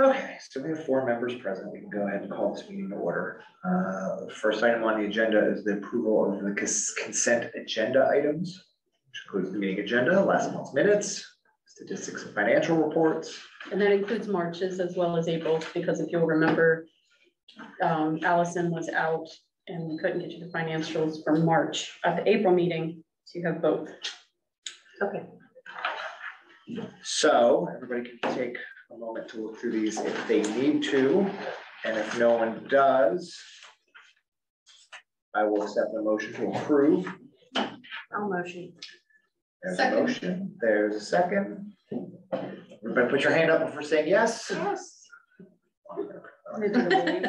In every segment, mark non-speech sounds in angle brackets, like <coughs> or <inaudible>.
Okay, so we have four members present. We can go ahead and call this meeting to order. Uh, first item on the agenda is the approval of the cons- consent agenda items, which includes the meeting agenda, last month's minutes, statistics and financial reports. And that includes Marches as well as April's, because if you'll remember, um, Allison was out and we couldn't get you the financials for March at the April meeting, so you have both. Okay. So everybody can take a moment to look through these if they need to, and if no one does, I will accept the motion to approve. I'll motion. There's a Second. motion, there's a second. Everybody put your hand up before saying yes. Yes. Okay.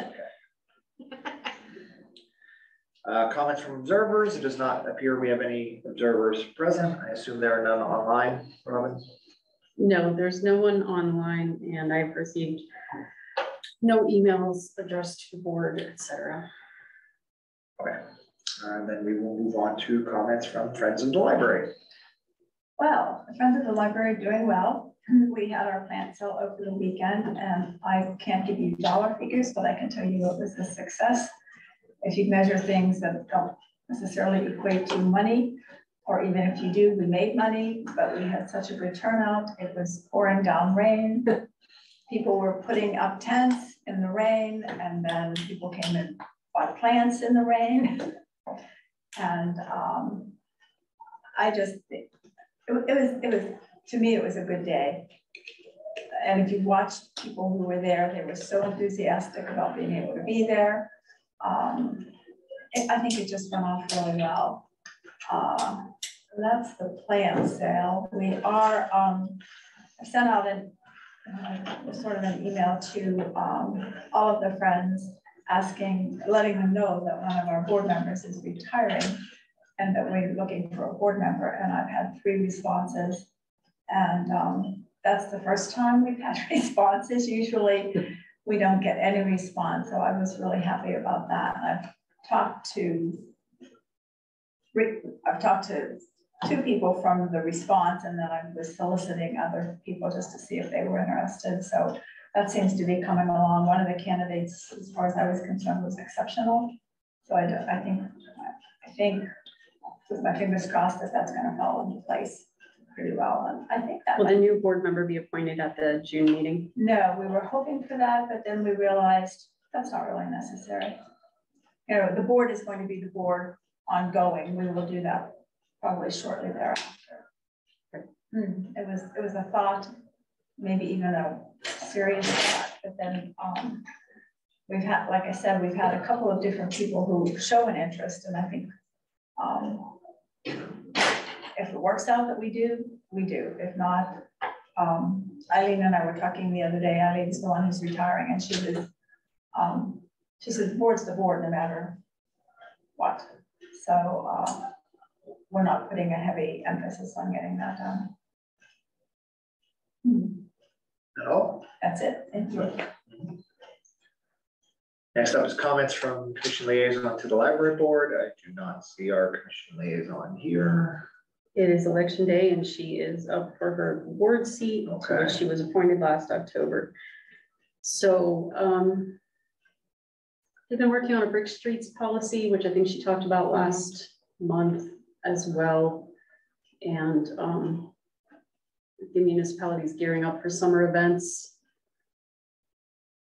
Uh, comments from observers, it does not appear we have any observers present, I assume there are none online, Robin? No, there's no one online and I've received no emails addressed to the board, et cetera. Okay, and then we will move on to comments from friends of the library. Well, the Friends of the Library doing well. We had our plant sale over the weekend and I can't give you dollar figures, but I can tell you it was a success. If you measure things that don't necessarily equate to money, or even if you do, we made money, but we had such a good turnout. It was pouring down rain. People were putting up tents in the rain and then people came and bought plants in the rain. And um, I just, it, it was, it was, to me, it was a good day. And if you watched people who were there, they were so enthusiastic about being able to be there. Um, it- I think it just went off really well. Uh, That's the plan, sale. We are, um, I sent out an, uh, sort of an email to, um, all of the friends asking, letting them know that one of our board members is retiring and that we're looking for a board member, and I've had three responses. And um, that's the first time we've had <laughs> responses. Usually, we don't get any response, so I was really happy about that. I've talked to I've talked to two people from the response, and then I was soliciting other people just to see if they were interested. So that seems to be coming along. One of the candidates, as far as I was concerned, was exceptional. So I, I think, I think with my fingers crossed that that's gonna fall into place pretty well, and I think that. Will the new board member be appointed at the June meeting? No, we were hoping for that, but then we realized that's not really necessary. You know, the board is going to be the board ongoing, we will do that probably shortly thereafter. Hmm, it was, it was a thought, maybe even a serious thought, but then, um, we've had, like I said, we've had a couple of different people who show an interest, and I think, um, if it works out that we do, we do. If not, um, Eileen and I were talking the other day. Eileen's the one who's retiring and she was, um, she the board's the board no matter what. So, uh, we're not putting a heavy emphasis on getting that done. Hmm, No? That's it. Thank you. Next up is comments from commission liaison to the library board. I do not see our commission liaison here. It is election day and she is up for her board seat, to Okay. which she was appointed last October. So, um, they've been working on a Brick Streets policy, which I think she talked about last month as well. And, um, the municipality is gearing up for summer events.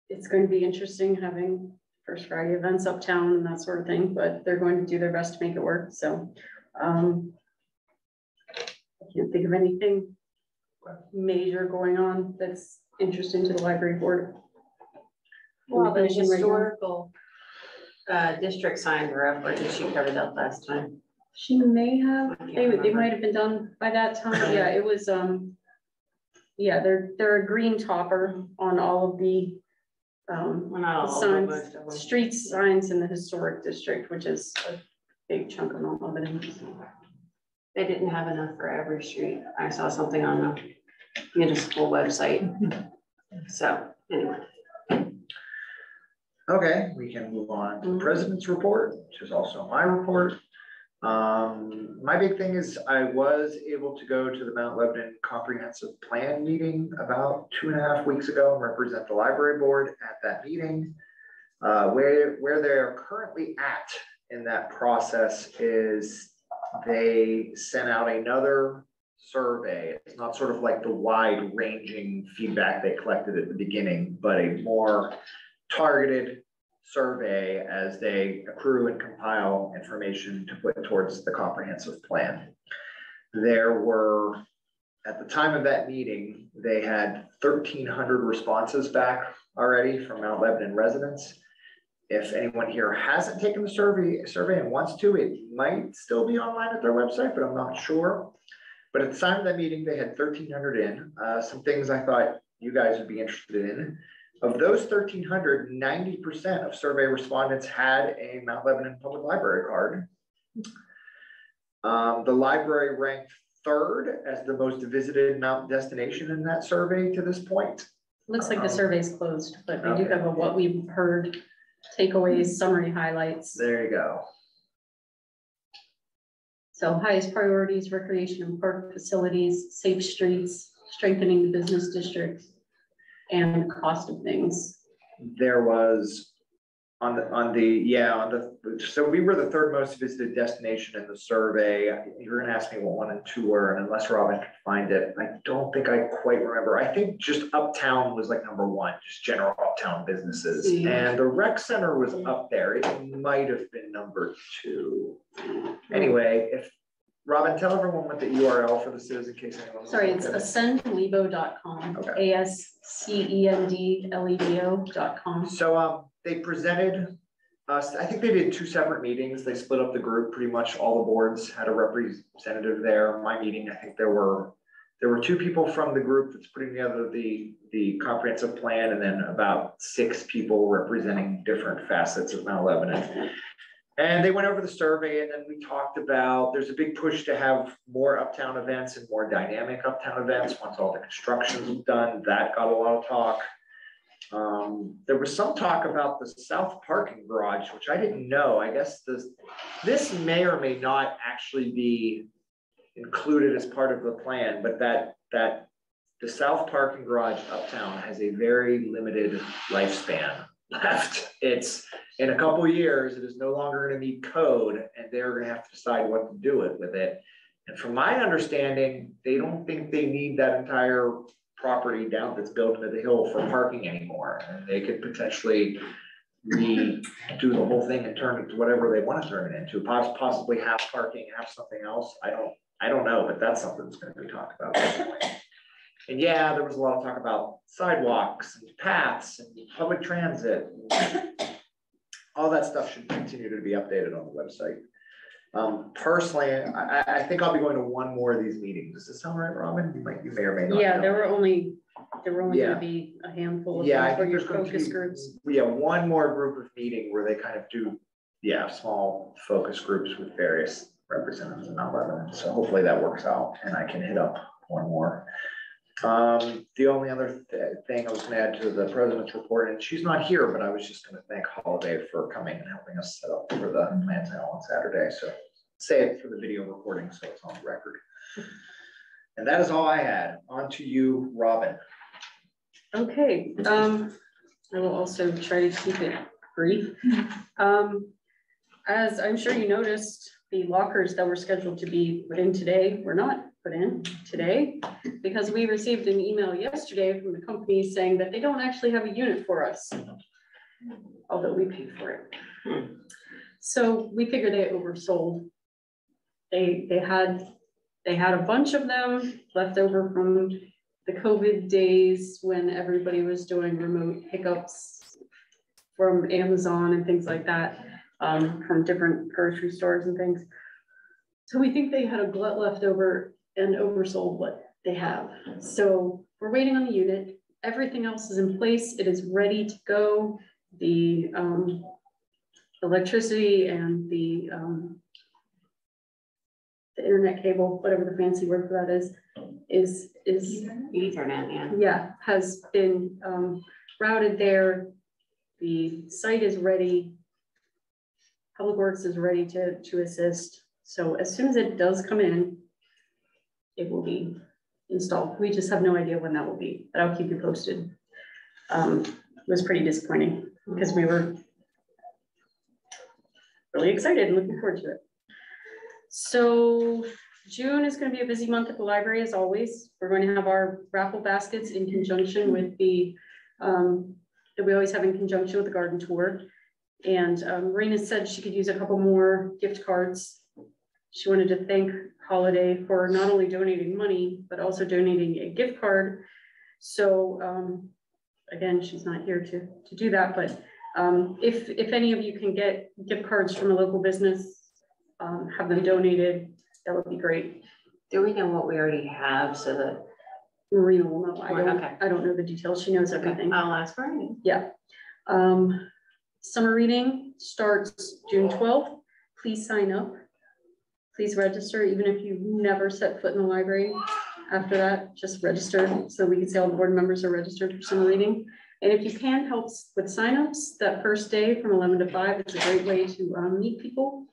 It's going to be interesting having First Friday events uptown and that sort of thing, but they're going to do their best to make it work, so, um, I can't think of anything major going on that's interesting to the library board. Well, the historical uh, district signs were up, or did she cover that last time? She may have, they, they might have been done by that time, yeah, it was, um, yeah, they're, they're a green topper on all of the, um, Well, all, signs, of street signs in the historic district, which is a big chunk of all of it. They didn't have enough for every street. I saw something on the municipal website. So, anyway, Okay, we can move on to the Mhm. president's report, which is also my report. Um, my big thing is I was able to go to the Mount Lebanon Comprehensive Plan meeting about two and a half weeks ago and represent the library board at that meeting. Uh, where, where they're currently at in that process is they sent out another survey. It's not sort of like the wide ranging feedback they collected at the beginning, but a more targeted survey as they accrue and compile information to put towards the comprehensive plan. There were, at the time of that meeting, they had 1,300 responses back already from Mount Lebanon residents. If anyone here hasn't taken the survey, survey and wants to, it might still be online at their website, but I'm not sure. But at the time of that meeting, they had 1,300 in. Uh, some things I thought you guys would be interested in. Of those 1,300, 90% of survey respondents had a Mount Lebanon Public Library card. Um, the library ranked third as the most visited mountain destination in that survey to this point. Looks like the Um, survey's closed, but they do have a what we've heard, takeaways, summary highlights. There you go. So highest priorities, recreation and park facilities, safe streets, strengthening the business district, and cost of things. There was on the, on the, yeah, on the, so we were the third most visited destination in the survey. You're gonna ask me what one and two were, and unless Robin can find it, I don't think I quite remember. I think just Uptown was like number one, just general Uptown businesses. Yeah. And the rec center was mm. up there. It might have been number two. Anyway, if, Robin, tell everyone what the URL for this is in case anyone. Sorry, it's ascendlebo.com, Okay. A S C E N D L E B O dot com. So um, they presented us, I think they did two separate meetings. They split up the group. Pretty much all the boards had a representative there. My meeting, I think there were, there were two people from the group that's putting together the, the comprehensive plan and then about six people representing different facets of Mount Lebanon. And they went over the survey and then we talked about, there's a big push to have more uptown events and more dynamic uptown events. Once all the construction's done, that got a lot of talk. Um, there was some talk about the south parking garage, which I didn't know. I guess this, this may or may not actually be included as part of the plan, but that, that the south parking garage uptown has a very limited lifespan left. It's, in a couple years, it is no longer gonna need code and they're gonna have to decide what to do it with it. And from my understanding, they don't think they need that entire property down that's built into the hill for parking anymore. And they could potentially redo the whole thing and turn it to whatever they want to turn it into, possibly have parking, have something else. I don't, I don't know, but that's something that's gonna be talked about. And yeah, there was a lot of talk about sidewalks and paths and public transit. All that stuff should continue to be updated on the website. Um, personally, I, I, think I'll be going to one more of these meetings. Does this sound right, Robin? You might, you may or may not. Yeah, know. there were only, there were only Yeah. gonna be a handful of Yeah, I them for think your there's focus be, groups. yeah, one more group of meeting where they kind of do, yeah, small focus groups with various representatives in Mount Lebanon. So hopefully that works out and I can hit up one more. Um, the only other th- thing I was gonna add to the president's report, and she's not here, but I was just gonna thank Holiday for coming and helping us set up for the plan sale on Saturday. So say it for the video recording, so it's on the record. And that is all I had. On to you, Robin. Okay, um, I will also try to keep it brief. Um, as I'm sure you noticed, the lockers that were scheduled to be put in today were not put in today because we received an email yesterday from the company saying that they don't actually have a unit for us. Although we paid for it. So we figured they oversold. They, they had, they had a bunch of them left over from the COVID days when everybody was doing remote pickups from Amazon and things like that, um, from different grocery stores and things. So we think they had a glut left over and oversold what they have. So we're waiting on the unit. Everything else is in place. It is ready to go. The, um, electricity and the, um, the internet cable, whatever the fancy word for that is, is, is Ethernet, yeah. yeah, has been um routed there. The site is ready. Public Works is ready to to assist. So as soon as it does come in, it will be installed. We just have no idea when that will be, but I'll keep you posted. Um, it was pretty disappointing because we were really excited and looking forward to it. So June is gonna be a busy month at the library as always. We're going to have our raffle baskets in conjunction with the, um, that we always have in conjunction with the garden tour. And um, Marina said she could use a couple more gift cards. She wanted to thank Holiday for not only donating money, but also donating a gift card. So um, again, she's not here to, to do that, but um, if, if any of you can get gift cards from a local business, um, have them donated, that would be great. Do we know what we already have so that? Marina will know. I don't, Okay. I don't know the details. She knows everything. I'll ask Brian. Yeah. Um, summer reading starts June twelfth. Please sign up. Please register, even if you've never set foot in the library. After that, just register so we can say all board members are registered for summer reading. And if you can help with signups, that first day from eleven to five, it's a great way to um, meet people,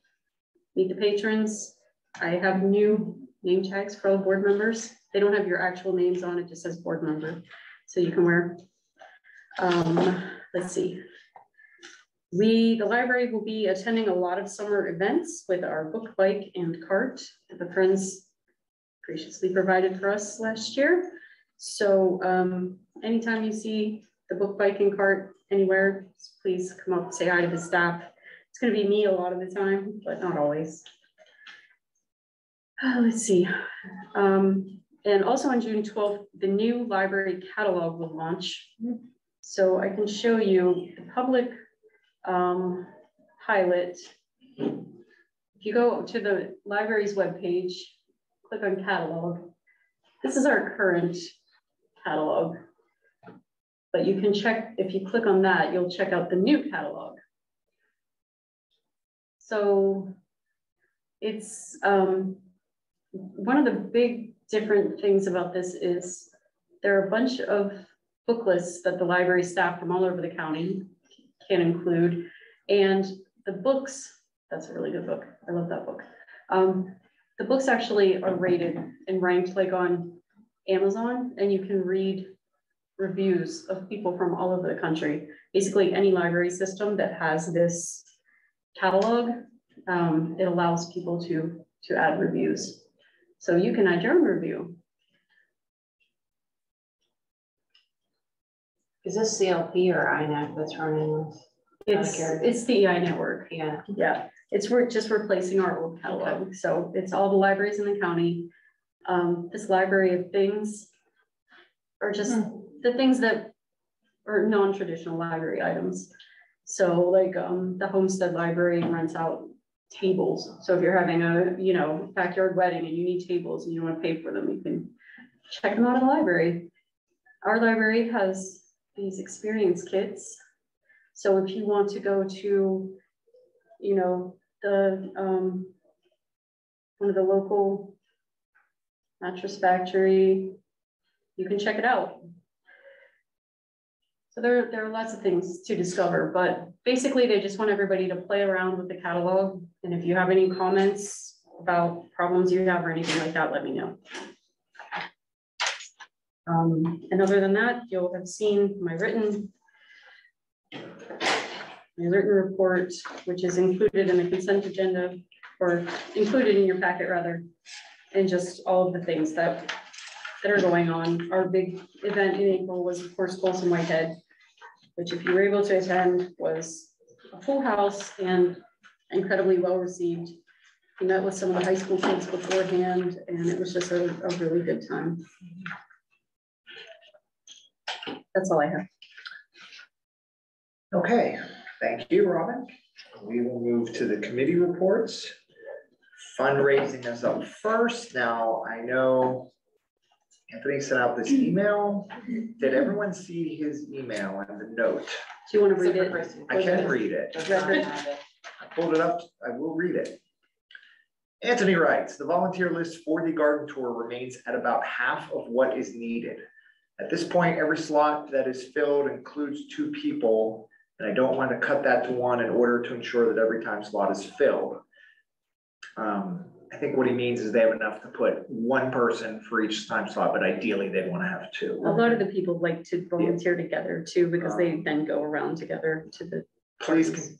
meet the patrons. I have new name tags for all board members. They don't have your actual names on, it just says board member. So you can wear um, let's see. We, the library will be attending a lot of summer events with our book, bike and cart that the Friends graciously provided for us last year. So um, anytime you see the book, bike and cart anywhere, please come up, say hi to the staff. It's gonna be me a lot of the time, but not always. Uh, let's see. Um, and also on June twelfth, the new library catalog will launch. So I can show you the public um, pilot. If you go to the library's webpage, click on catalog. This is our current catalog. But you can check, if you click on that, you'll check out the new catalog. So it's um, one of the big different things about this is there are a bunch of book lists that the library staff from all over the county can include. And the books, that's a really good book. I love that book. Um, the books actually are rated and ranked like on Amazon and you can read reviews of people from all over the country. Basically any library system that has this catalog, um, it allows people to, to add reviews. So you can add your own review. Is this CLP or INAC that's running this? It's, it's the EI network. Yeah, Yeah, it's, we're just replacing our old catalog, so it's all the libraries in the county. Um, this library of things are just the things that are non-traditional library items. So like, um, the Homestead Library rents out tables. So if you're having a, you know, backyard wedding and you need tables and you wanna pay for them, you can check them out at the library. Our library has these experience kits. So if you want to go to, you know, the, um, one of the local mattress factory, you can check it out. So there, there are lots of things to discover, but basically they just want everybody to play around with the catalog. And if you have any comments about problems you have or anything like that, let me know. Um, and other than that, you'll have seen my written my written report, which is included in the consent agenda, or included in your packet rather, and just all of the things that, that are going on. Our big event in April was, of course, Colson Whitehead, which if you were able to attend, was a full house and incredibly well received. We met with some of the high school kids beforehand, and it was just a, a really good time. That's all I have. Okay, thank you, Robin. We will move to the committee reports. Fundraising is up first. Now, I know Anthony sent out this email. Did everyone see his email and the note? Do you want to read it? I can read it. Does not have it. I pulled it up, I will read it. Anthony writes, the volunteer list for the garden tour remains at about half of what is needed. At this point, every slot that is filled includes two people, and I don't want to cut that to one in order to ensure that every time slot is filled. Um, I think what he means is they have enough to put one person for each time slot, but ideally they'd wanna have two. A lot of the people like to volunteer together too, because they then go around together to the. Please,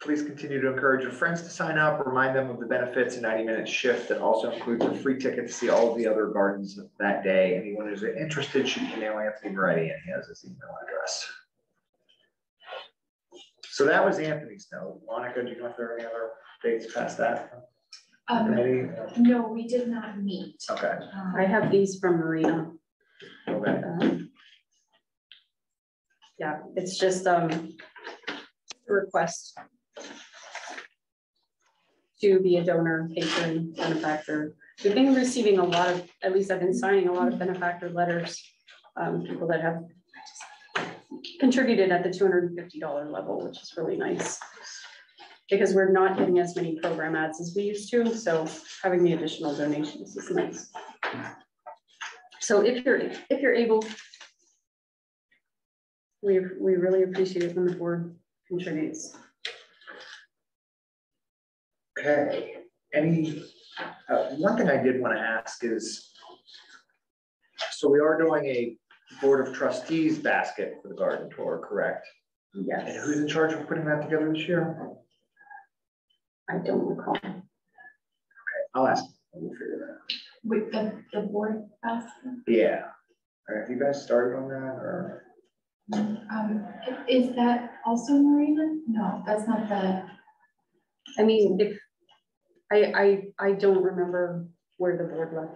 please continue to encourage your friends to sign up, remind them of the benefits, a ninety minute shift that also includes a free ticket to see all of the other gardens that day. Anyone who's interested should email Anthony Moretti and he has his email address. So that was Anthony's note. Monica, do you know if there are any other dates past that? Um, Committee? no, we did not meet. Okay, Um, I have these from Marina. okay. Um, Yeah, it's just, um, a request to be a donor, patron, benefactor. We've been receiving a lot of, at least I've been signing a lot of benefactor letters, um, people that have contributed at the two hundred and fifty dollar level, which is really nice. Because we're not getting as many program ads as we used to, so having the additional donations is nice. So if you're, if you're able, we, we really appreciate it when the board contributes. Okay, any, uh, one thing I did want to ask is, so we are doing a Board of Trustees basket for the garden tour, correct? Yes. And who's in charge of putting that together this year? I don't recall. Okay, I'll ask, we'll figure that. With the, the board basket. Yeah. All right, Have you guys started on that, or? um, is that also Marina? No, that's not the, I mean, if, I, I, I don't remember where the board left.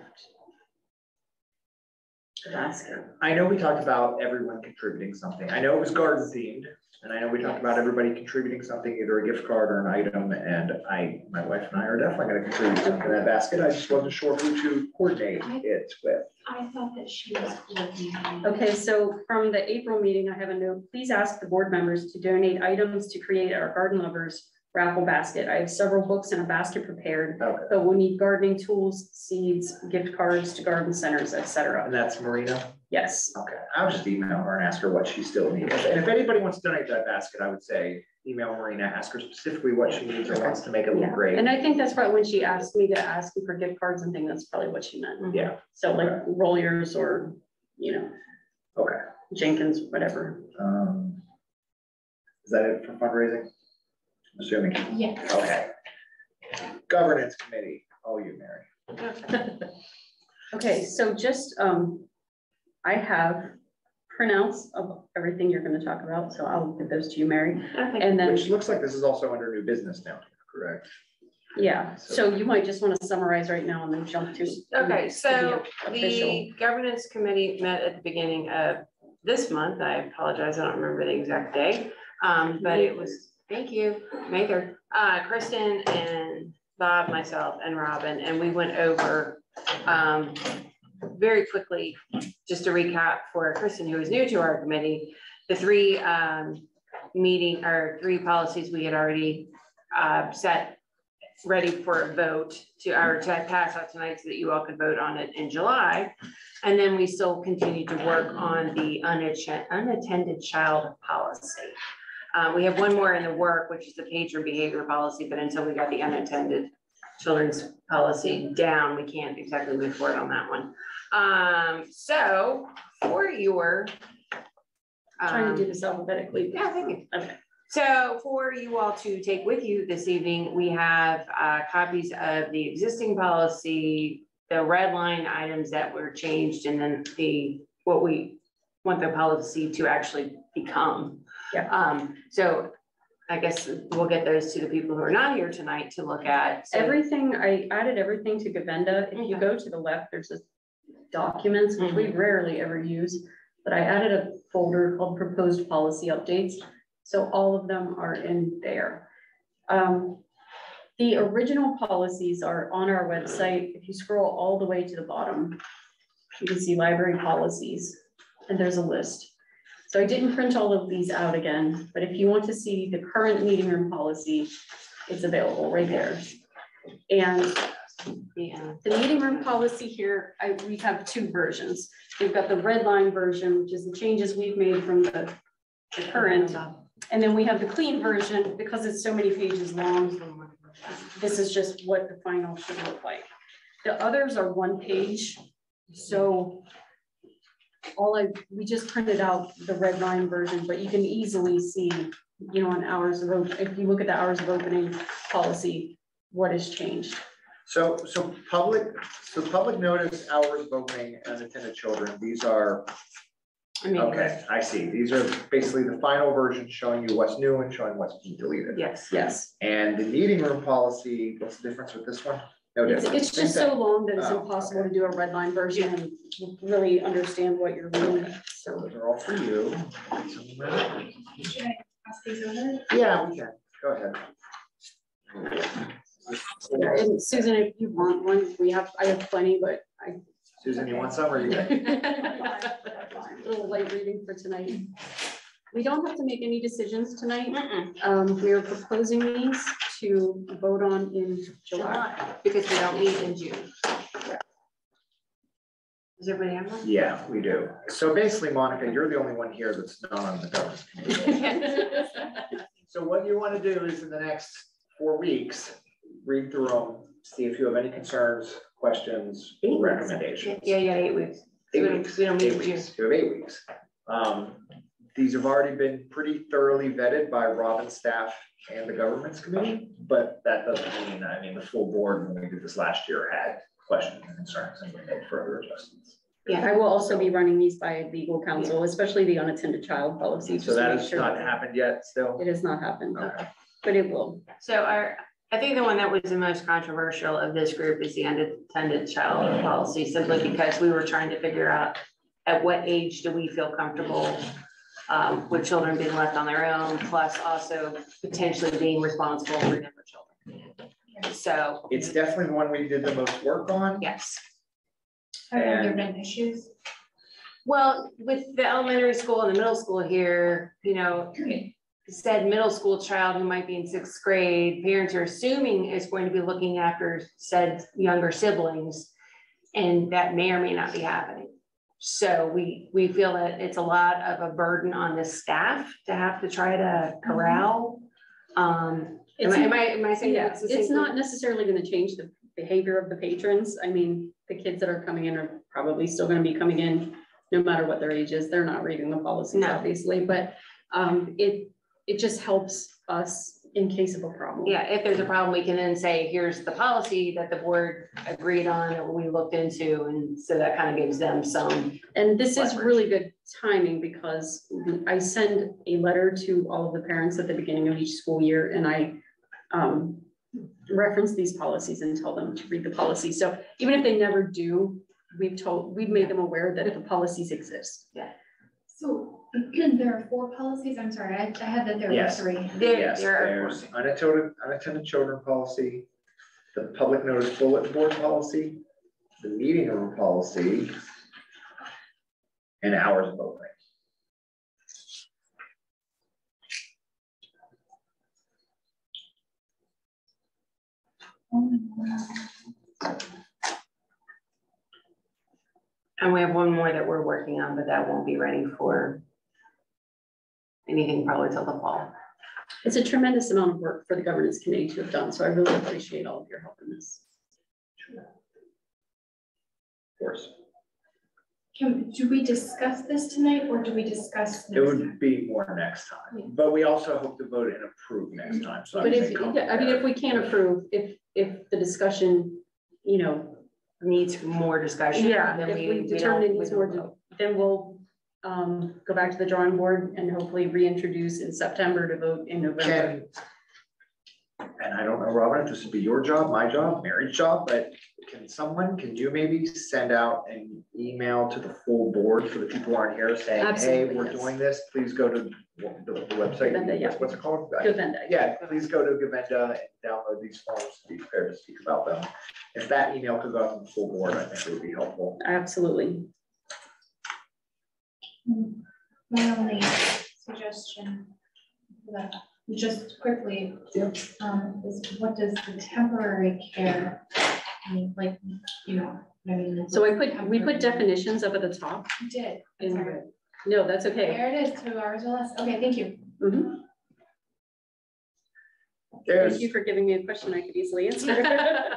The basket. I know we talked about everyone contributing something. I know it was garden themed. And I know we talked about everybody contributing something, either a gift card or an item, and I, my wife and I are definitely gonna contribute something to that basket. I just wasn't sure who to coordinate it with. I thought that she was coordinating. Okay, so from the April meeting, I have a note, please ask the board members to donate items to create our garden lovers raffle basket. I have several books and a basket prepared, Okay, but we'll need gardening tools, seeds, gift cards to garden centers, et cetera. and that's Marina? Yes, Okay, I'll just email her and ask her what she still needs. And if anybody wants to donate that basket, I would say, email Marina, ask her specifically what she needs or wants to make it look yeah, great. and I think that's probably when she asked me to ask you for gift cards and things, that's probably what she meant. Yeah, So like Okay. Rollers or, you know, okay. Jenkins, whatever. Um, Is that it for fundraising? I'm Assuming, Yes. okay. Governance committee, oh, you, Mary. <laughs> Okay, so just, um, I have printouts of everything you're gonna talk about, so I'll give those to you, Mary. Okay. And then, Which looks like this is also under new business now, correct? yeah, so you might just wanna summarize right now and then jump to. Okay, to so the The governance committee met at the beginning of this month. I apologize, I don't remember the exact day. Um, but it was, thank you, May third. Uh, Kristen and Bob, myself and Robin, and we went over, um, very quickly, just to recap for Kristen, who is new to our committee, the three, um, meeting, or three policies we had already, uh, set ready for a vote to, our to pass out tonight so that you all could vote on it in July. And then we still continue to work on the unattended child policy. Uh, we have one more in the work, which is the patron behavior policy, but until we got the unattended children's policy down, we can't exactly move forward on that one. Um, so for your. Trying to do um, this alphabetically. Yeah, thank you. Okay. So for you all to take with you this evening, we have uh, copies of the existing policy, the red line items that were changed, and then the, what we want the policy to actually become. Yeah. Um, so I guess we'll get those to the people who are not here tonight to look at. So- Everything, I added everything to Govenda. If you go to the left, there's this documents, which we rarely ever use. But I added a folder called proposed policy updates. So all of them are in there. Um, the original policies are on our website. If you scroll all the way to the bottom, you can see library policies and there's a list. So I didn't print all of these out again, but if you want to see the current meeting room policy, it's available right there. And Yeah. Uh, the meeting room policy here, I, we have two versions. We've got the red line version, which is the changes we've made from the, the current. And then we have the clean version, because it's so many pages long, this is just what the final should look like. The others are one page, so all I, we just printed out the red line version, but you can easily see, you know, on hours of, op- if you look at the hours of opening policy, what has changed. So, so public, so public notice, hours of opening, unattended children, these are, I mean, okay, I see. These are basically the final version showing you what's new and showing what's been deleted. yes. Yes, And the meeting room policy, what's the difference with this one? No it's, it's just so long that it's Oh, impossible to do a red line version and really understand what you're reading, So so. those are all for you. Should I pass these over? Yeah, we can. Go ahead. Yeah, And Susan, if you want one, we have, I have plenty, but I. Susan, you want some or you? <laughs> A little light reading for tonight. We don't have to make any decisions tonight. Um, we are proposing these to vote on in July. July, because we don't meet in June. Does everybody have one? Yeah, we do. So basically, Monica, you're the only one here that's not on the governance committee. <laughs> So what you want to do is in the next four weeks, read through them, see if you have any concerns, questions, Eight weeks. recommendations. Yeah, yeah, eight weeks. Eight We weeks. we don't meet Eight in June. weeks. You have eight weeks. Um, these have already been pretty thoroughly vetted by Robin's staff and the governance committee, but that doesn't mean, I mean, the full board, when we did this last year, had questions and concerns and we made further adjustments. Yeah, I will also be running these by legal counsel, especially the unattended child policy. So just to that make has sure not that happened yet still? It has not happened, Okay. but it will. so our, I think the one that was the most controversial of this group is the unattended child policy, simply because we were trying to figure out at what age do we feel comfortable um, with children being left on their own, plus also potentially being responsible for younger children. So, It's definitely the one we did the most work on. yes. Have there been issues? Well, with the elementary school and the middle school here, you know, said middle school child who might be in sixth grade, parents are assuming is going to be looking after said younger siblings. And that may or may not be happening. So we, we feel that it's a lot of a burden on the staff to have to try to corral. Um, am It's I, am I, am I saying Yeah, that's the it's same? not necessarily gonna change the behavior of the patrons. I mean, the kids that are coming in are probably still gonna be coming in, no matter what their age is. They're not reading the policies, No. obviously, but um, it, it just helps us in case of a problem. Yeah, if there's a problem, we can then say, here's the policy that the board agreed on that we looked into, and so that kind of gives them some. And this is Leverage. really good timing because I send a letter to all of the parents at the beginning of each school year and I um, reference these policies and tell them to read the policy. So even if they never do, we've told, we've made them aware that the policies exist. Yeah. So <clears throat> there are four policies, I'm sorry, I, I had that there were Yes. three. There, Yes, there are. there's unattended, unattended children policy, the public notice bulletin board policy, the meeting room policy, and hours of opening. And we have one more that we're working on, but that won't be ready for anything probably till the fall. It's a tremendous amount of work for the governance committee to have done, so I really appreciate all of your help in this. Of course, Can, do we discuss this tonight or do we discuss? it next would be more next time, but we also hope to vote and approve next mm-hmm. time, so. I But would if, yeah, I mean, if we can't approve, if, if the discussion, you know, Needs more discussion. Yeah, then if we don't- determine it we needs more then we'll um go back to the drawing board and hopefully reintroduce in September to vote in November. Can, and I don't know, Robin, if this would be your job, my job, Mary's job, but can someone, can you maybe send out an email to the full board for the people who aren't here saying, hey, we're yes. doing this, please go to the, the website, Govenda, yeah. what's it called? Govenda, Yeah, please go to Govenda and download these forms to be prepared to speak about them. If that email could go out to the full board, I think it would be helpful. absolutely. My only suggestion, that, just quickly, Yeah. um, is what does the temporary care mean, like, you know, I mean. So I put, we put definitions up at the top. You Did, in sorry. No, that's okay. There it is, two hours or less, okay, thank you. Mhm. There's, Thank you for giving me a question I could easily answer. <laughs>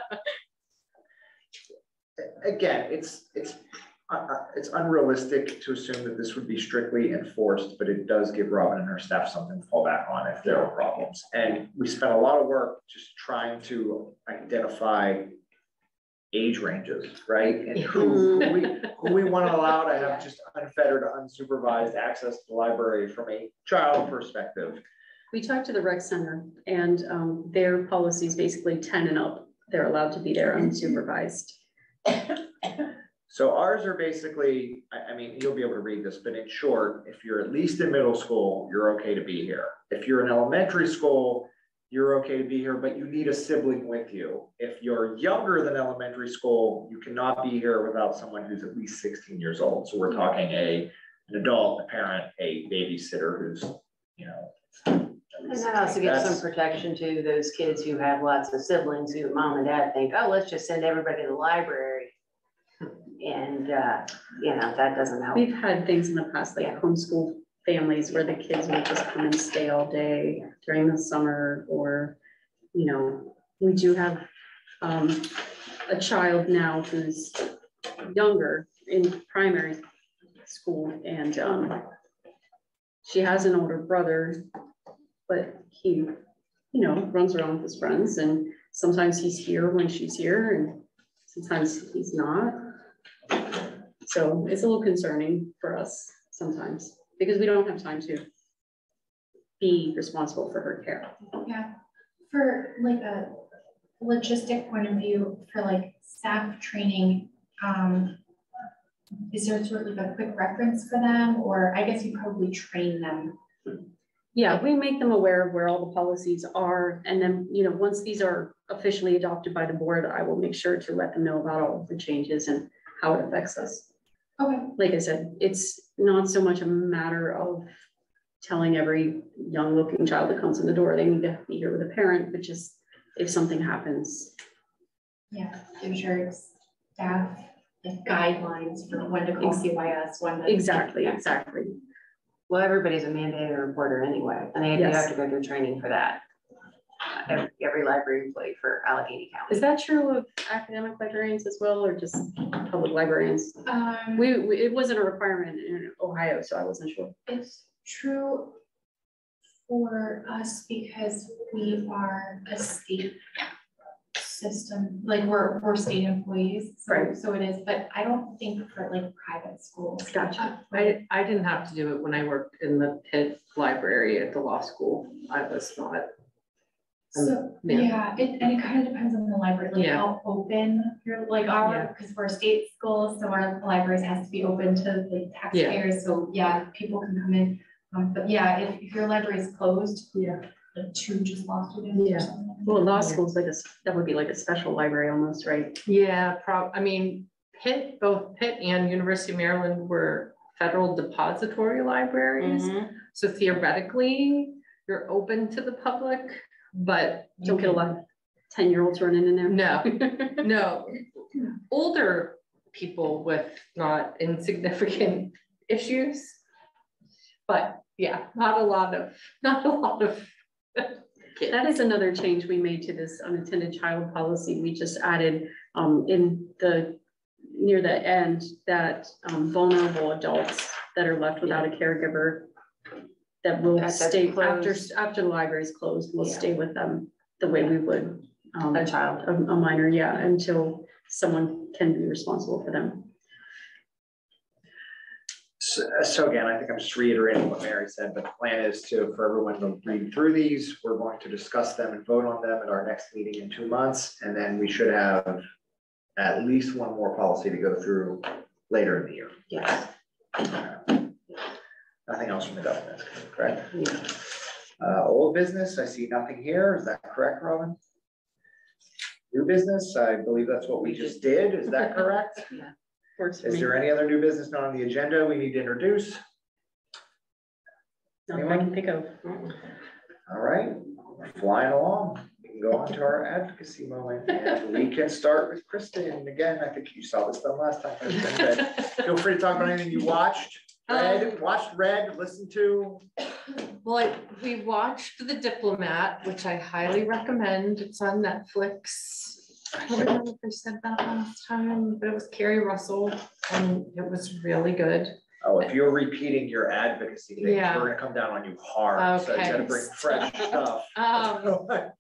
<laughs> again, it's, it's, uh, uh, it's unrealistic to assume that this would be strictly enforced, but it does give Robin and her staff something to fall back on if there are problems. And we spent a lot of work just trying to identify age ranges, right? And who, who <laughs> we, who we want to allow to have just unfettered, unsupervised access to the library from a child perspective. We talked to the rec center and um, their policy is basically ten and up. They're allowed to be there unsupervised. <coughs> So ours are basically, I, I mean, you'll be able to read this, but in short, if you're at least in middle school, you're okay to be here. If you're in elementary school, you're okay to be here, but you need a sibling with you. If you're younger than elementary school, you cannot be here without someone who's at least sixteen years old. So we're talking a, an adult, a parent, a babysitter who's, you know, and that also 16. gives some protection to those kids who have lots of siblings who mom and dad think, oh, let's just send everybody to the library. And, uh, you know, that doesn't help. We've had things in the past, like Yeah. homeschool families where the kids would just come and stay all day during the summer or, you know, we do have um, a child now who's younger in primary school and um, she has an older brother, but he, you know, runs around with his friends and sometimes he's here when she's here and sometimes he's not. So it's a little concerning for us sometimes because we don't have time to be responsible for her care. Yeah, for like a logistic point of view, for like staff training, um, is there sort of like a quick reference for them, or I guess you probably train them? Yeah, we make them aware of where all the policies are. And then, you know, once these are officially adopted by the board, I will make sure to let them know about all of the changes and how it affects us. Okay, Like I said, it's not so much a matter of telling every young looking child that comes in the door, they need to be here with a parent, but just if something happens, yeah, gives your staff like guidelines for when to call CYS, when to. exactly, Yeah. exactly. Well, everybody's a mandated reporter anyway, and they you Yes. have to go through training for that. Every, every library employee for Allegheny County. Is that true of academic librarians as well, or just public librarians? Um, We, we- it wasn't a requirement in Ohio, so I wasn't sure. It's true for us because we are a state system, like we're, we're state employees. so- Right. So it is, but I don't think for like private schools. Gotcha. I, I didn't have to do it when I worked in the Pitt Library at the law school. I was not. So, yeah. yeah, it, and it kind of depends on the library, like Yeah. how open you're, like our, Yeah. because we're a state school, so our libraries has to be open to like taxpayers, so yeah, people can come in. Um, but yeah, if, if your library is closed, Yeah. like to just law students Yeah. or something. like Well, that. law school's like a, s- that would be like a special library almost, right? Yeah, prob, I mean, Pitt, both Pitt and University of Maryland were federal depository libraries. Mm-hmm. So theoretically, you're open to the public, but. you Don't get a lot of ten-year-olds running in there. No, <laughs> no. Older people with not insignificant issues. But yeah, not a lot of, not a lot of. <laughs> kids. That is another change we made to this unattended child policy. We just added um in the, near the end, that um vulnerable adults that are left without a caregiver that will that's stay after, closed. after the library is closed, we'll Yeah. stay with them the way we would um, A child. a, a minor, yeah, until someone can be responsible for them. So, so again, I think I'm just reiterating what Mary said, but the plan is to, for everyone to read through these. We're going to discuss them and vote on them at our next meeting in two months, and then we should have at least one more policy to go through later in the year. Yes. Nothing else from the government, correct? Yeah. Uh, old business, I see nothing here. Is that correct, Robin? New business, I believe that's what we just did. Is that correct? <laughs> For Is there any other new business not on the agenda we need to introduce? Nothing I can think of. All right, we're flying along. We can go on to our advocacy moment. And we can start with Kristen. Again, I think you saw this done last time. <laughs> Kristen, Feel free to talk about anything you watched, read, watched, read, listened to. Well, Well, I- we watched The Diplomat, which I highly recommend. It's on Netflix. I don't remember if I said that last time, but it was Keri Russell and it was really good. Oh, if you're repeating your advocacy thing, Yeah. we're gonna come down on you hard, so you Okay. gotta bring fresh stuff. <laughs> Um, <laughs>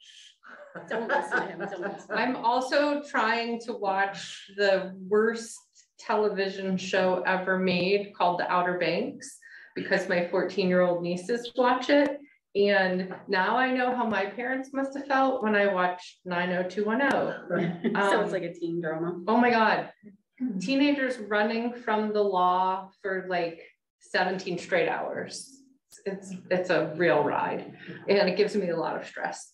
Don't listen to him, don't listen. I'm also trying to watch the worst television show ever made called The Outer Banks because my fourteen-year-old nieces watch it. And now I know how my parents must have felt when I watched nine oh two one oh. <laughs> So it's like a teen drama. Oh my God. Teenagers running from the law for like seventeen straight hours. It's, it's a real ride and it gives me a lot of stress.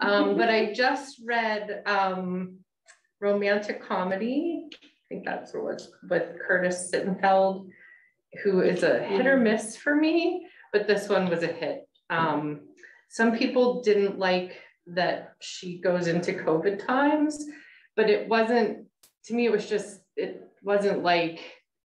Um, but I <laughs> just read, um, romantic comedy. I think that's what was with Curtis Sittenfeld, who is a hit or miss for me, but this one was a hit. Um, some people didn't like that she goes into COVID times, but it wasn't, to me, it was just, it wasn't like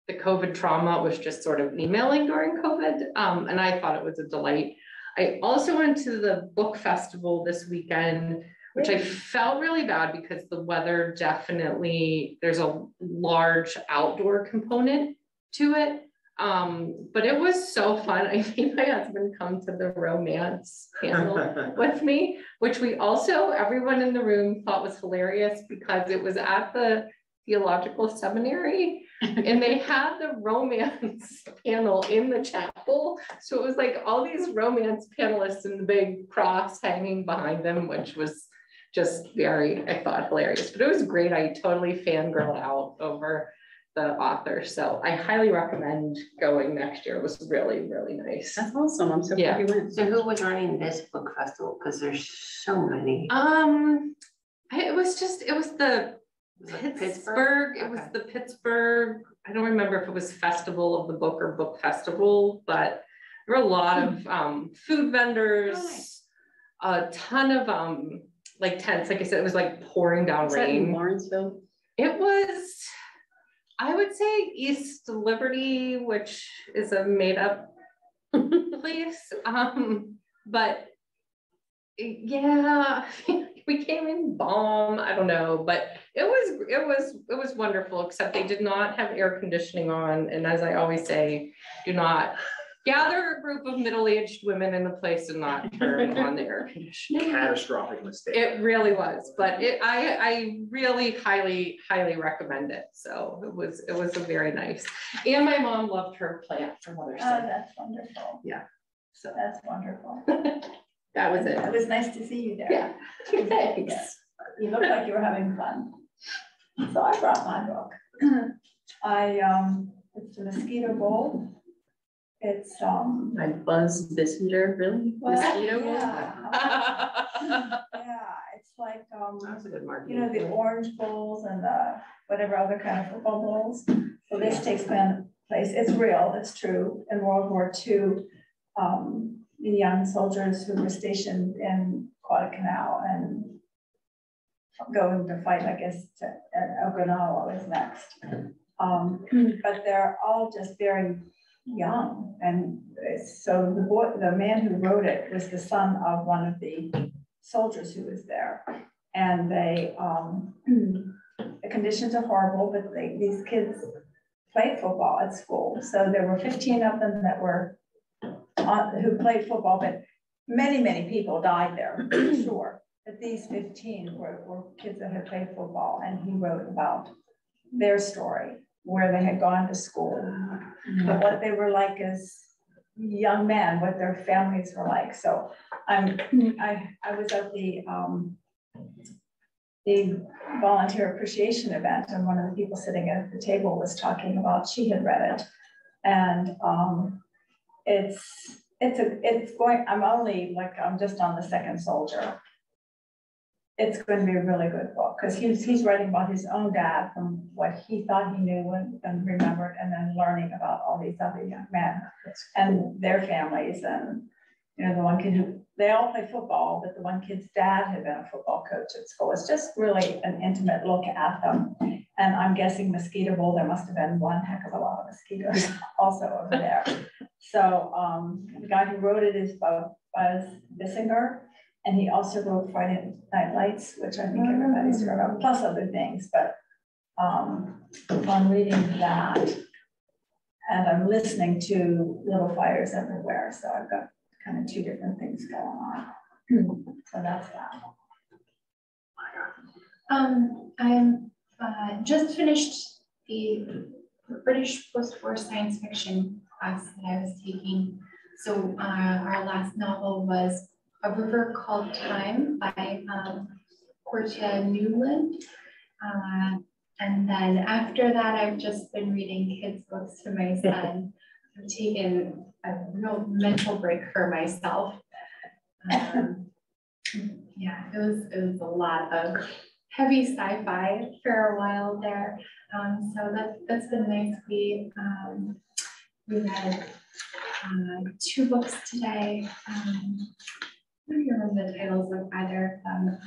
the COVID trauma was just sort of emailing during COVID. Um, and I thought it was a delight. I also went to the book festival this weekend, which I felt really bad because the weather definitely, there's a large outdoor component to it. Um, but it was so fun. <laughs> I made my husband come to the romance panel <laughs> with me, which we also, everyone in the room thought was hilarious because it was at the theological seminary <laughs> and they had the romance panel in the chapel. So it was like all these romance panelists and the big cross hanging behind them, which was just very, I thought hilarious, but it was great. I totally fangirled out over the author. So I highly recommend going next year. It was really, really nice. That's awesome. I'm so Yeah. glad you went. So who was running this book festival? Because there's so many. Um, it was just, it was the Was it Pittsburgh, it was the Pittsburgh, I don't remember if it was Festival of the Book or Book Festival, but there were a lot of um food vendors. A ton of um like tents, like I said, it was like pouring down Was rain. Lawrenceville? It was, I would say East Liberty, which is a made up place, um, but yeah, <laughs> we came in bomb, I don't know, but it was, it was, it was wonderful, except they did not have air conditioning on, and as I always say, do not gather a group of middle-aged women in the place and not turn <laughs> on the air conditioning. Catastrophic mistake. It really was, but it, I, I really highly, highly recommend it. So it was, it was a very nice. And my mom loved her plant for Mother's Oh, Day. that's wonderful. Yeah. So That's wonderful. <laughs> that was It it. was nice to see you there. Yeah, thanks. You look like you were having fun. So I brought my book. <clears throat> I, um, it's the mosquito bowl. It's, um, My Buzz Bissinger, really? well, Mosquito bowl? yeah. <laughs> Yeah, it's like, um, That's a good you know, the orange bowls and the whatever other kind of football bowls. So this takes plan- place, it's real, it's true. In World War II, um, the young soldiers who were stationed in Guadalcanal and going to fight, I guess, to, at Okinawa was next. Um, but they're all just very young. And so the boy, the man who wrote it was the son of one of the soldiers who was there. And they, um, <clears throat> the conditions are horrible, but they, these kids played football at school. So there were fifteen of them that were on, who played football, but many, many people died there, <clears throat> sure. But these fifteen were, were kids that had played football and he wrote about their story, where they had gone to school, but what they were like as young men, what their families were like. So I'm, I, I was at the, um, the volunteer appreciation event and one of the people sitting at the table was talking about, she had read it. And, um, it's, it's a, it's going, I'm only like, I'm just on the second soldier. It's going to be a really good book, because he's, he's writing about his own dad from what he thought he knew and, and remembered, and then learning about all these other young men and their families and you know, the one kid who, they all play football, but the one kid's dad had been a football coach at school. It's just really an intimate look at them. And I'm guessing mosquito bowl, there must have been one heck of a lot of mosquitoes <laughs> also over there. So um, the guy who wrote it is Buzz Bissinger. And he also wrote Friday Night Lights, which I think everybody's heard of, plus other things, but um, I'm reading that. And I'm listening to Little Fires Everywhere, so I've got kind of two different things going on. So that's that. Um, I'm, uh, just finished the British post-war science fiction class that I was taking. So, uh, our last novel was A River Called Time by, um, Courttia Newland. Uh, and then after that, I've just been reading kids' books to my son. I've taken a real mental break for myself. Um, yeah, it was, it was a lot of heavy sci-fi for a while there. Um, so that, that's been nice. We, um, we read uh, two books today. Um, remember the titles of either. Um,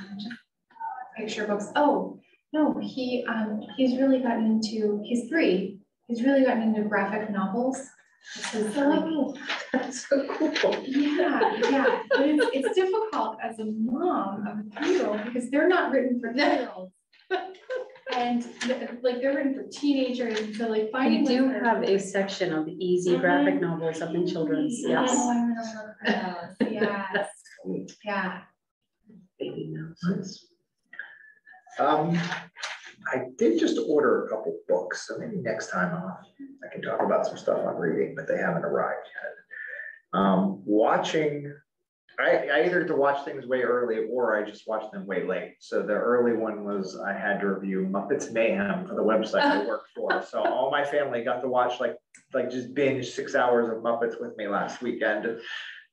picture books. Oh, no, he um, he's really gotten into, he's three. He's really gotten into graphic novels. Is like, That's so cool. yeah, yeah, but it's, it's difficult as a mom of a three-year-old because they're not written for three-year-olds. And like they're written for teenagers, and so like finding. We do have a section of easy Mm-hmm. graphic novels up in children's, Oh. I'm gonna look for those, yes, yeah. Um, I did just order a couple books, so maybe next time I'll, I can talk about some stuff I'm reading, but they haven't arrived yet. Um, watching, I, I either get to watch things way early or I just watch them way late. So the early one was I had to review Muppets Mayhem for the website I work for. <laughs> So all my family got to watch like, like just binge six hours of Muppets with me last weekend.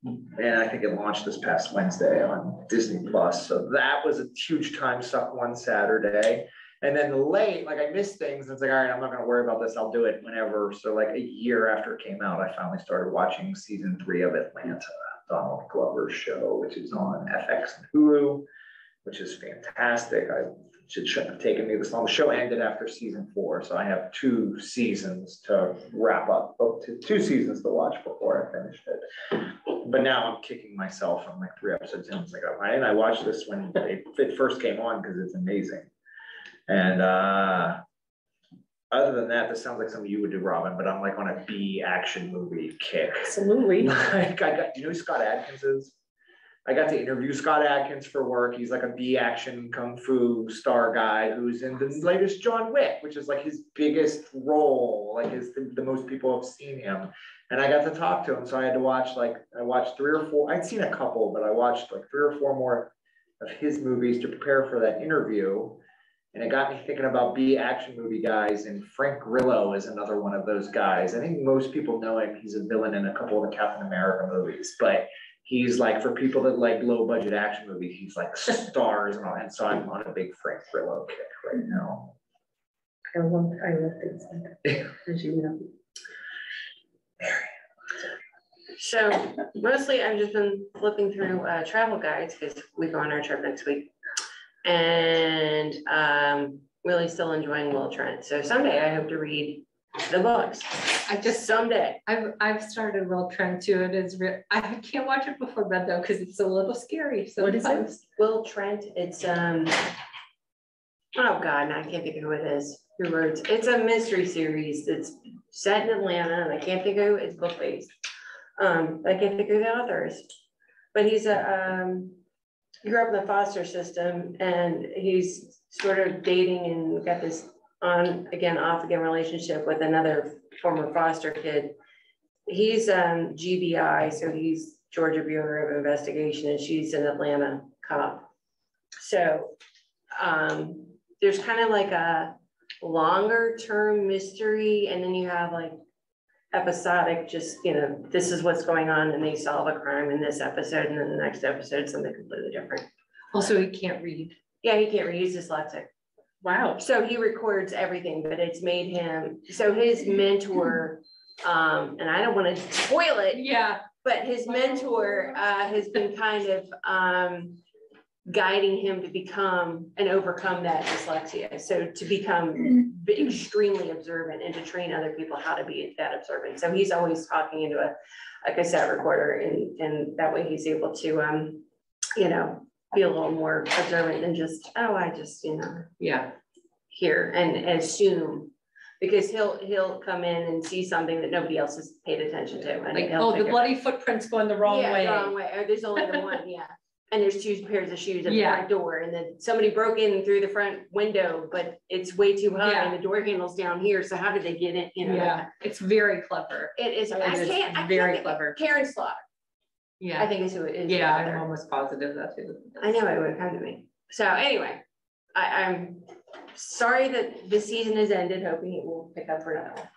And I think it launched this past Wednesday on Disney Plus. So that was a huge time suck one Saturday. And then late, like I missed things. And it's like, all right, I'm not gonna worry about this. I'll do it whenever. So like a year after it came out, I finally started watching season three of Atlanta, Donald Glover's show, which is on FX and Hulu, which is fantastic. I should have taken me this long. The show ended after season four, so I have two seasons to wrap up, oh, two seasons to watch before I finished it. But now I'm kicking myself. I'm like three episodes in. It's like, why didn't I watch this when it, it first came on? Because it's amazing. And uh, other than that, this sounds like something you would do, Robin. But I'm like on a B action movie kick. Absolutely. <laughs> Like I got, you know who Scott Adkins is? I got to interview Scott Adkins for work. He's like a B action kung fu star guy who's in the latest John Wick, which is like his biggest role, like is the, the most people have seen him. And I got to talk to him. So I had to watch like I watched three or four, I'd seen a couple, but I watched like three or four more of his movies to prepare for that interview. And it got me thinking about B action movie guys, and Frank Grillo is another one of those guys. I think most people know him. He's a villain in a couple of the Captain America movies, but he's like for people that like low budget action movies, he's like stars and all. And so I'm on a big Frank Grillo kick right now. I love, I love things like that, <laughs> as you know. So mostly I've just been flipping through uh, travel guides because we go on our trip next week. And um, really still enjoying Will Trent. So someday I hope to read the books. I just, Someday. I've, I've started Will Trent too. It is real, I can't watch it before bed though, because it's a little scary What is it? Will Trent, it's um. Oh God, I can't think of who it is. Who wrote, it's a mystery series that's set in Atlanta and I can't think of, who- it's book based. Um, I can't think of the authors. But he's a um, he grew up in the foster system and he's sort of dating and got this on again, off again relationship with another former foster kid. He's um GBI, so he's Georgia Bureau of Investigation and she's an Atlanta cop. So um there's kind of like a longer term mystery and then you have like episodic, just, you know, this is what's going on and they solve a crime in this episode and then the next episode, something completely different. Also, he can't read. Yeah, he can't read, he's dyslexic. Wow. So he records everything, but it's made him, so his mentor, um, and I don't wanna spoil it, Yeah, but his mentor, uh, has been kind of, um, guiding him to become and overcome that dyslexia. So to become extremely observant and to train other people how to be that observant. So he's always talking into a, a cassette recorder and, and that way he's able to, um, you know, be a little more observant than just, oh, I just, you know, Yeah, here and assume. Because he'll, he'll come in and see something that nobody else has paid attention to. and like, oh, the bloody footprints going the wrong Yeah, way. Wrong way, or there's only the one, yeah. <laughs> And there's two pairs of shoes at the Yeah. front door, and then somebody broke in through the front window, but it's way too high and the door handle's down here, so how did they get in, you know? Yeah, it's very clever. It is, I can't, I very can't, clever. Karin Slaughter, I Yeah, think is who it is. yeah, I'm author. almost positive that's who. I know it would have come to me. So anyway, I, I'm sorry that this season has ended, hoping it will pick up for another one.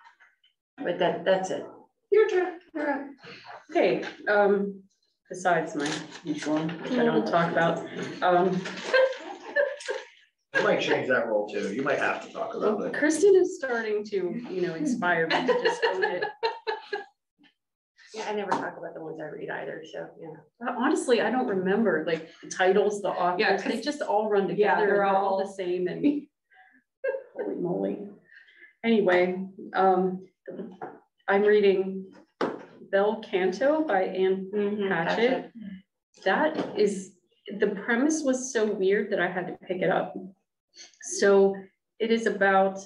But that, that's it. Your turn. You're up. Okay, um, besides my usual, which I don't talk about, um, You might change that role too. You might have to talk about it. Kristen is starting to, you know, inspire me to just own it. Yeah, I never talk about the ones I read either, so, yeah. But Honestly, I don't remember like the titles, the authors, they 'cause- just all run Yeah, together, they're they're all all- the same and <laughs> holy moly. Anyway, um, I'm reading Bel Canto by Ann Patchett. That is, the premise was so weird that I had to pick it up. So it is about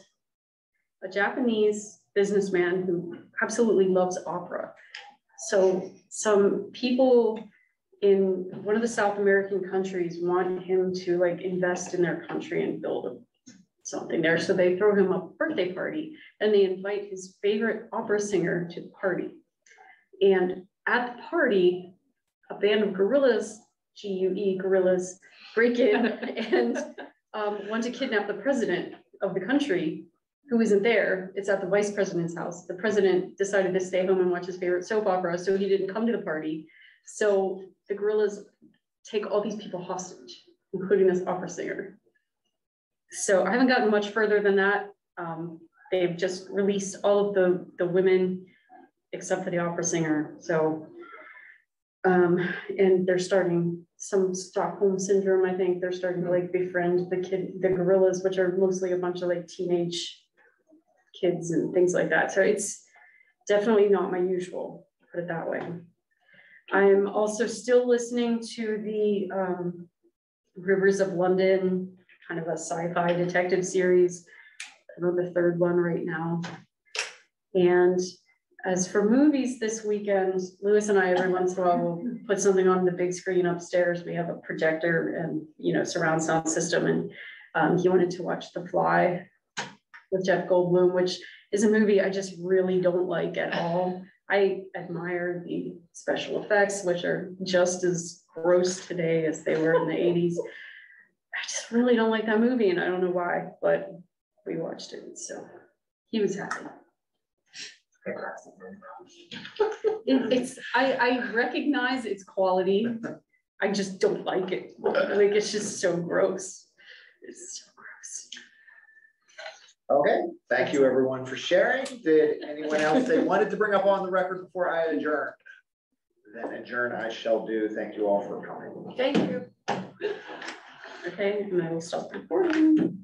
a Japanese businessman who absolutely loves opera. So some people in one of the South American countries want him to like invest in their country and build something there. So they throw him a birthday party and they invite his favorite opera singer to the party. And at the party, a band of guerrillas, G-U-E guerrillas, break in <laughs> and um, want to kidnap the president of the country who isn't there. It's at the vice president's house. The president decided to stay home and watch his favorite soap opera, so he didn't come to the party. So the guerrillas take all these people hostage, including this opera singer. So I haven't gotten much further than that. Um, they've just released all of the, the women except for the opera singer. So, um, and they're starting some Stockholm syndrome, I think. They're starting to like befriend the kid, the guerrillas, which are mostly a bunch of like teenage kids and things like that. So it's definitely not my usual, put it that way. I'm also still listening to the um, Rivers of London, kind of a sci-fi detective series. I'm on the third one right now. And as for movies this weekend, Lewis and I every once in a while will put something on the big screen upstairs. We have a projector and, you know, surround sound system. And um, he wanted to watch The Fly with Jeff Goldblum, which is a movie I just really don't like at <laughs> all. I admire the special effects, which are just as gross today as they were in the <laughs> 80s. I just really don't like that movie and I don't know why, but we watched it. So he was happy. It- it's, I, I recognize its quality. I just don't like it. Like, it's just so gross. It's so gross. Okay, thank you everyone for sharing. Did anyone else they wanted to bring up on the record before I adjourn? Then adjourn I shall do. Thank you all for coming. Thank you. Okay, and I will stop recording.